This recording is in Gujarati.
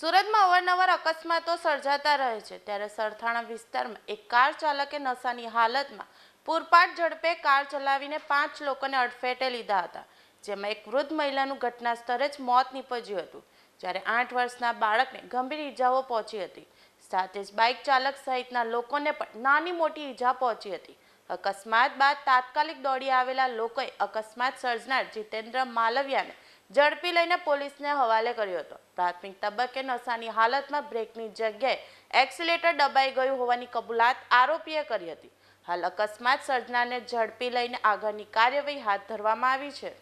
સુરતમાં અવારનવાર અકસ્માતો સર્જાતા રહે છે. ત્યારે સરથાણા વિસ્તારમાં એક કાર ચાલકે નશાની હાલતમાં પૂરપાટ ઝડપે કાર ચલાવીને પાંચ લોકોને અડફેટે લીધા હતા, જેમાં એક વૃદ્ધ મહિલાનું ઘટના સ્થળે જ મોત નીપજ્યું હતું. જ્યારે આઠ વર્ષના બાળકને ગંભીર ઈજાઓ પહોંચી હતી. સાથે જ બાઇક ચાલક સહિતના લોકોને પણ નાની મોટી ઈજા પહોંચી હતી. અકસ્માત બાદ તાત્કાલિક દોડી આવેલા લોકોએ અકસ્માત સર્જનાર જીતેન્દ્ર માલવિયાને ઝડપી લઈને પોલીસને હવાલે કર્યો હતો. પ્રાથમિક તબક્કે નશાની હાલતમાં બ્રેકની જગ્યાએ એક્સિલેટર દબાઈ ગયું હોવાની કબૂલાત આરોપીએ કરી હતી. હાલ અકસ્માત સર્જનારને ઝડપી લઈને આગળની કાર્યવાહી હાથ ધરવામાં આવી છે.